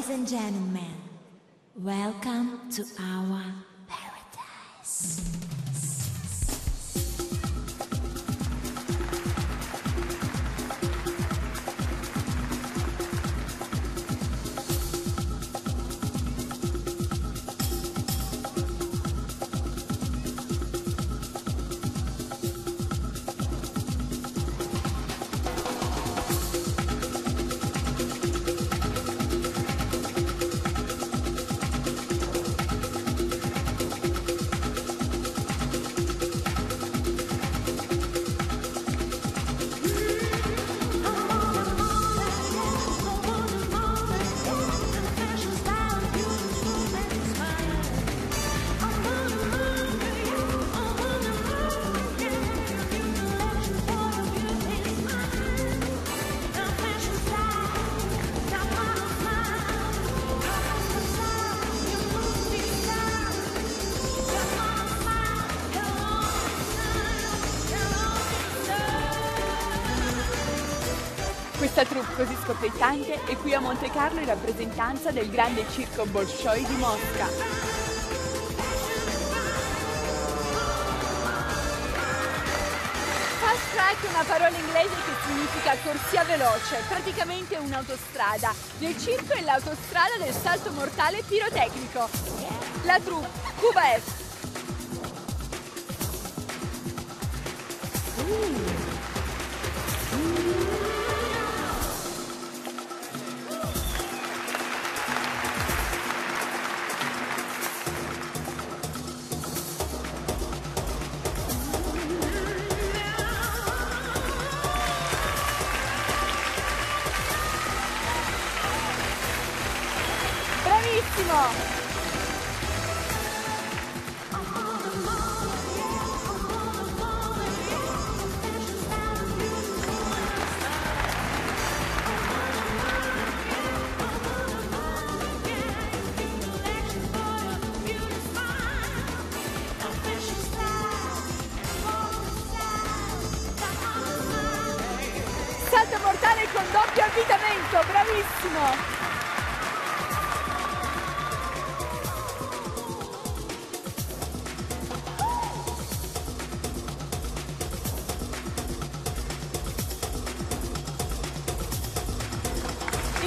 Ladies and gentlemen, welcome to our paradise. Questa troupe così scoppiettante è qui a Monte Carlo in rappresentanza del grande circo Bolshoi di Mosca. Fast track è una parola inglese che significa corsia veloce, praticamente un'autostrada. Nel circo è l'autostrada del salto mortale pirotecnico. La troupe Cuba F. Bravissimo! Salto mortale con doppio avvitamento, bravissimo!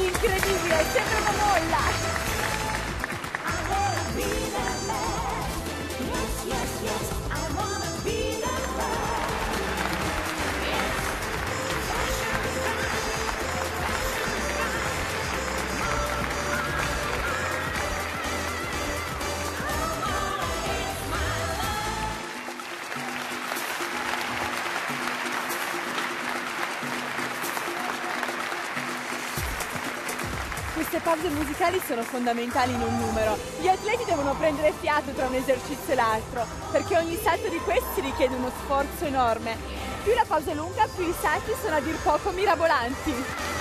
Incredibile, sembra una molla! Queste pause musicali sono fondamentali in un numero. Gli atleti devono prendere fiato tra un esercizio e l'altro, perché ogni salto di questi richiede uno sforzo enorme. Più la pausa è lunga, più i salti sono a dir poco mirabolanti.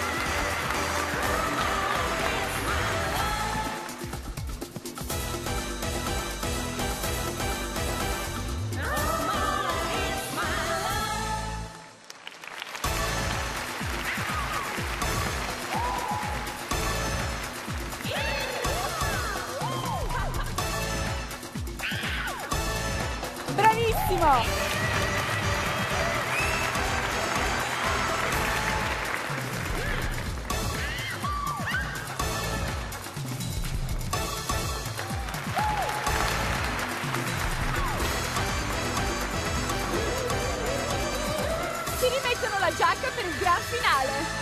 Bravissimo! Si rimettono la giacca per il gran finale.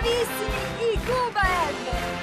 Bravissimi i Cubaed!